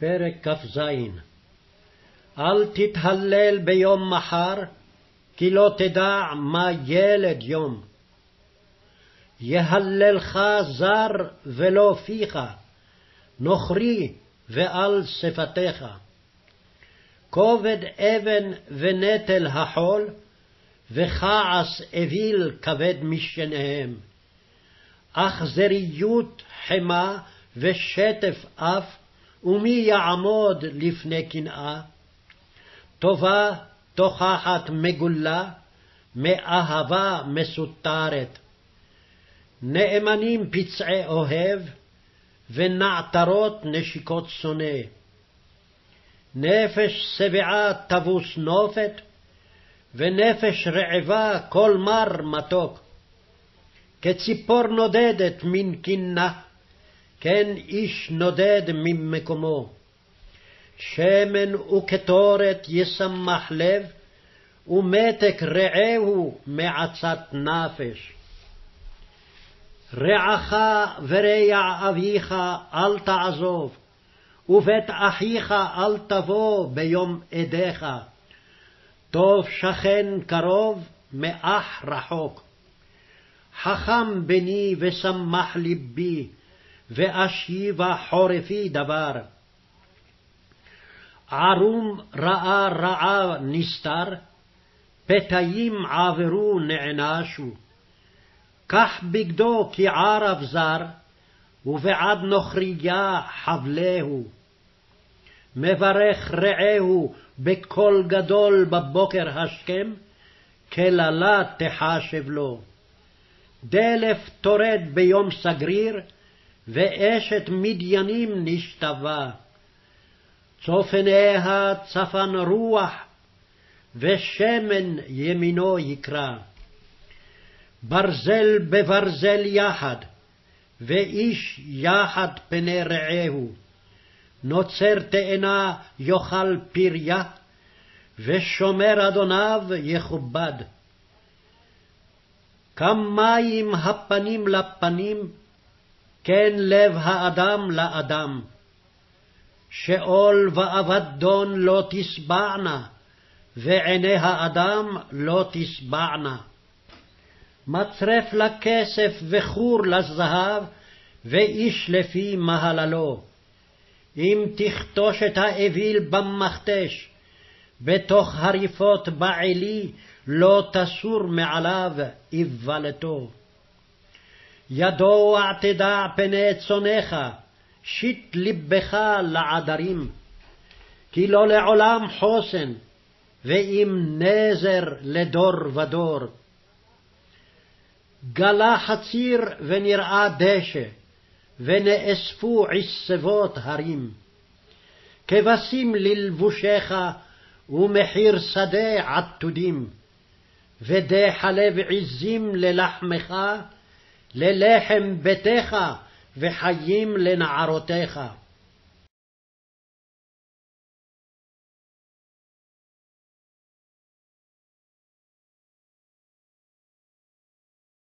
פרק כ"ז אל תתהלל ביום מחר, כי לא תדע מה ילד יום. יהללך זר ולא פיך, נוכרי ועל שפתיך. כובד אבן ונטל החול, וכעס אוויל כבד משניהם. אכזריות חמה ושטף אף, ומי יעמוד לפני קנאה? טובה תוכחת מגולה, מאהבה מסותרת. נאמנים פצעי אוהב, ונעתרות נשיקות שונא. נפש שבעה תבוס נופת, ונפש רעבה כל מר מתוק. כציפור נודדת מן קינה, כן איש נודד ממקומו. שמן וקטורת ישמח לב, ומתק רעהו מעצת נפש. רעך ורע אביך אל תעזוב, ובית אחיך אל תבוא ביום עדיך. טוב שכן קרוב מאח רחוק. חכם בני ושמח לבי, ואשיבה חורפי דבר. ערום ראה רעה נסתר, פתאים עברו נענשו. קח בגדו כערב זר, ובעד נוכריה חבלהו. מברך רעהו בקול גדול בבוקר השכם, קללה תחשב לו. דלף טורד ביום סגריר, ואשת מדיינים נשתווה. צופניה צפן רוח, ושמן ימינו יקרא. ברזל בברזל יחד, ואיש יחד פני רעהו. נוצר תאנה יאכל פריה, ושומר אדוניו יכובד. כמים הפנים לפנים, כן לב האדם לאדם. שאול ואבדון לא תשבענה, ועיני האדם לא תשבענה. מצרף לכסף וכור לזהב, ואיש לפי מהללו. אם תכתוש את האוויל במכתש, בתוך הריפות בעלי, לא תסור מעליו איוולתו. ידוע תדע פני צונך, שיט לבך לעדרים, כי לא לעולם חוסן, ואם נזר לדור ודור. גלה חציר ונראה דשא, ונאספו עשבות הרים. כבשים ללבושך, ומחיר שדה עתודים. ודי חלב עזים ללחמך, ללחם ביתך, וחיים לנערותיך.